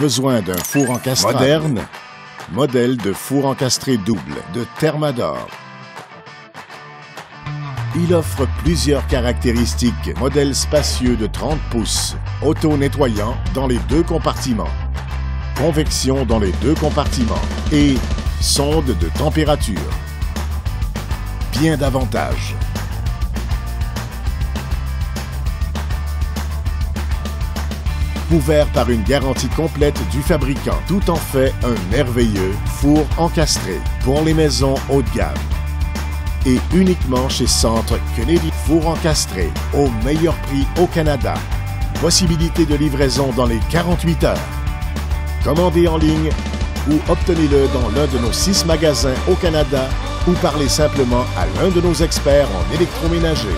Besoin d'un four encastré moderne? Modèle de four encastré double de Thermador. Il offre plusieurs caractéristiques. Modèle spacieux de 30 pouces, auto-nettoyant dans les deux compartiments, convection dans les deux compartiments et sonde de température. Bien davantage. Couvert par une garantie complète du fabricant. Tout en fait un merveilleux four encastré pour les maisons haut de gamme et uniquement chez Centre Kennedy Four encastré au meilleur prix au Canada. Possibilité de livraison dans les 48 heures. Commandez en ligne ou obtenez-le dans l'un de nos six magasins au Canada ou parlez simplement à l'un de nos experts en électroménager.